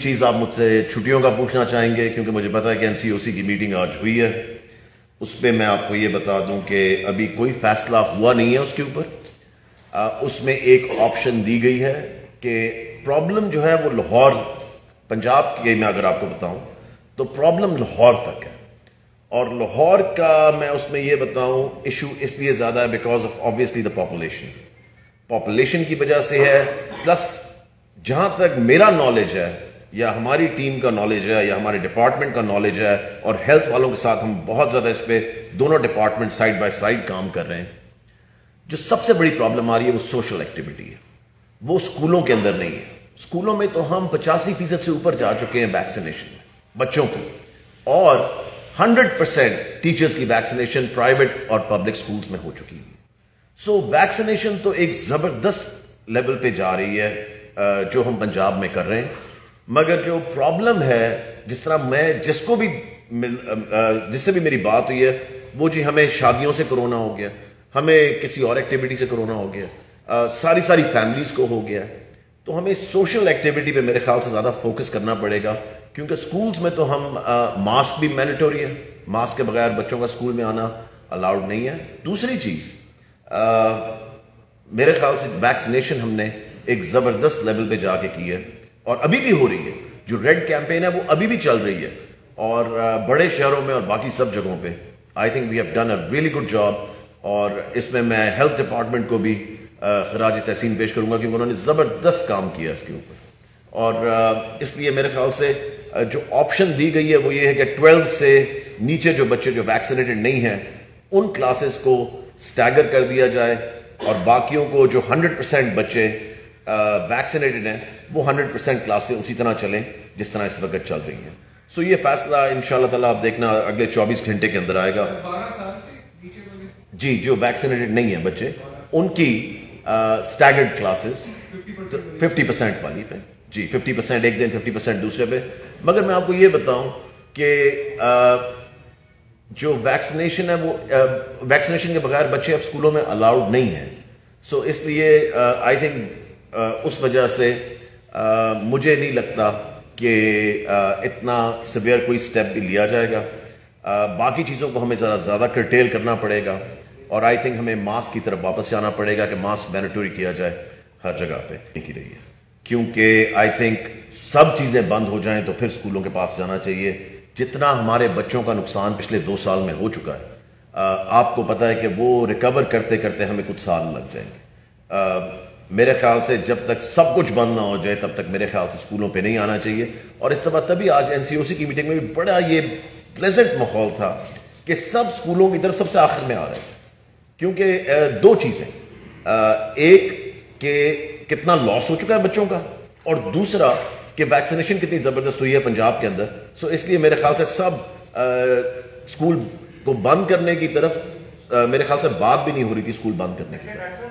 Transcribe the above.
अगली चीज़ आप मुझसे छुट्टियों का पूछना चाहेंगे, क्योंकि मुझे पता है कि एनसीओसी की मीटिंग आज हुई है। उस पर मैं आपको ये बता दूँ कि अभी कोई फैसला हुआ नहीं है उसके ऊपर। उसमें एक ऑप्शन दी गई है कि प्रॉब्लम जो है वो लाहौर, पंजाब के में अगर आपको बताऊँ तो प्रॉब्लम लाहौर तक है। और लाहौर का मैं उसमें यह बताऊँ इशू इसलिए ज़्यादा है because of obviously the population population की वजह से है प्लस जहाँ तक मेरा नॉलेज है या हमारी टीम का नॉलेज है या हमारे डिपार्टमेंट का नॉलेज है और हेल्थ वालों के साथ हम बहुत ज़्यादा इस पर दोनों डिपार्टमेंट साइड बाय साइड काम कर रहे हैं। जो सबसे बड़ी प्रॉब्लम आ रही है वो सोशल एक्टिविटी है। वो स्कूलों के अंदर नहीं है। स्कूलों में तो हम पचासी फ़ीसद से ऊपर जा चुके हैं वैक्सीनेशन में बच्चों की। और 100 परसेंट टीचर्स की वैक्सीनेशन प्राइवेट और पब्लिक स्कूल्स में हो चुकी है। सो so, वैक्सीनेशन तो एक ज़बरदस्त लेवल पे जा रही है जो हम पंजाब में कर रहे हैं। मगर जो प्रॉब्लम है, जिस तरह मैं जिसको भी जिससे भी मेरी बात हुई है, वो जी हमें शादियों से कोरोना हो गया, हमें किसी और एक्टिविटी से कोरोना हो गया सारी सारी फैमिलीज़ को हो गया तो हमें सोशल एक्टिविटी पे मेरे ख्याल से ज़्यादा फोकस करना पड़ेगा, क्योंकि स्कूल्स में तो हम मास्क भी मैंडेटोरी है मास्क के बगैर बच्चों का स्कूल में आना अलाउड नहीं है। दूसरी चीज़ मेरे ख्याल से वैक्सीनेशन हमने एक ज़बरदस्त लेवल पे जाके की है। और अभी भी हो रही है। जो रेड कैंपेन है, वो अभी भी चल रही है। और बड़े शहरों में और बाकी सब जगहों पे I think we have done a really good job और इसमें मैं हेल्थ डिपार्टमेंट को भी खराज तहसीन पेश करूँगा क्योंकि उन्होंने ज़बरदस्त काम किया इसके ऊपर। और इसलिए मेरे ख्याल से जो ऑप्शन दी गई है, वो ये है कि 12 से नीचे जो बच्चे जो वैक्सीनेटेड नहीं हैं, उन क्लासेस को स्टैगर कर दिया जाए। और बाकियों को जो 100 परसेंट बच्चे वैक्सीनेटेड हैं वो 100 परसेंट क्लासें उसी तरह चलें जिस तरह इस वक्त चल रही हैं। सो ये फैसला इन ताला आप देखना अगले 24 घंटे के अंदर आएगा। जी जो वैक्सीनेटेड नहीं है बच्चे उनकी स्टैगर्ड क्लासेस फिफ्टी परसेंट वाली पे। जी फिफ्टी परसेंट एक दिन फिफ्टी परसेंट दूसरे पे। मगर मैं आपको ये बताऊँ कि जो वैक्सीनेशन है वो वैक्सीनेशन के बगैर बच्चे अब स्कूलों में अलाउड नहीं है। सो so, इसलिए आई थिंक उस वजह से मुझे नहीं लगता कि इतना सवेयर कोई स्टेप भी लिया जाएगा। बाकी चीज़ों को हमें ज़रा ज़्यादा करटेल करना पड़ेगा और आई थिंक हमें मास्क की तरफ़ वापस जाना पड़ेगा कि मास्क मैंडेटरी किया जाए हर जगह पे। की रही है। क्योंकि आई थिंक सब चीज़ें बंद हो जाएँ तो फिर स्कूलों के पास जाना चाहिए। जितना हमारे बच्चों का नुकसान पिछले दो साल में हो चुका है आपको पता है कि वो रिकवर करते करते हमें कुछ साल लग जाएँगे। मेरे ख्याल से जब तक सब कुछ बंद ना हो जाए, तब तक मेरे ख्याल से स्कूलों पे नहीं आना चाहिए। और इस तरह तभी आज एनसीओसी की मीटिंग में भी बड़ा ये प्लेजेंट माहौल था कि सब स्कूलों की तरफ़ सबसे आखिर में आ रहे हैं। क्योंकि दो चीज़ें एक के कितना लॉस हो चुका है बच्चों का, और दूसरा कि वैक्सीनेशन कितनी ज़बरदस्त हुई है पंजाब के अंदर। सो इसलिए मेरे ख्याल से सब स्कूल को बंद करने की तरफ़ मेरे ख्याल से बात भी नहीं हो रही थी स्कूल बंद करने की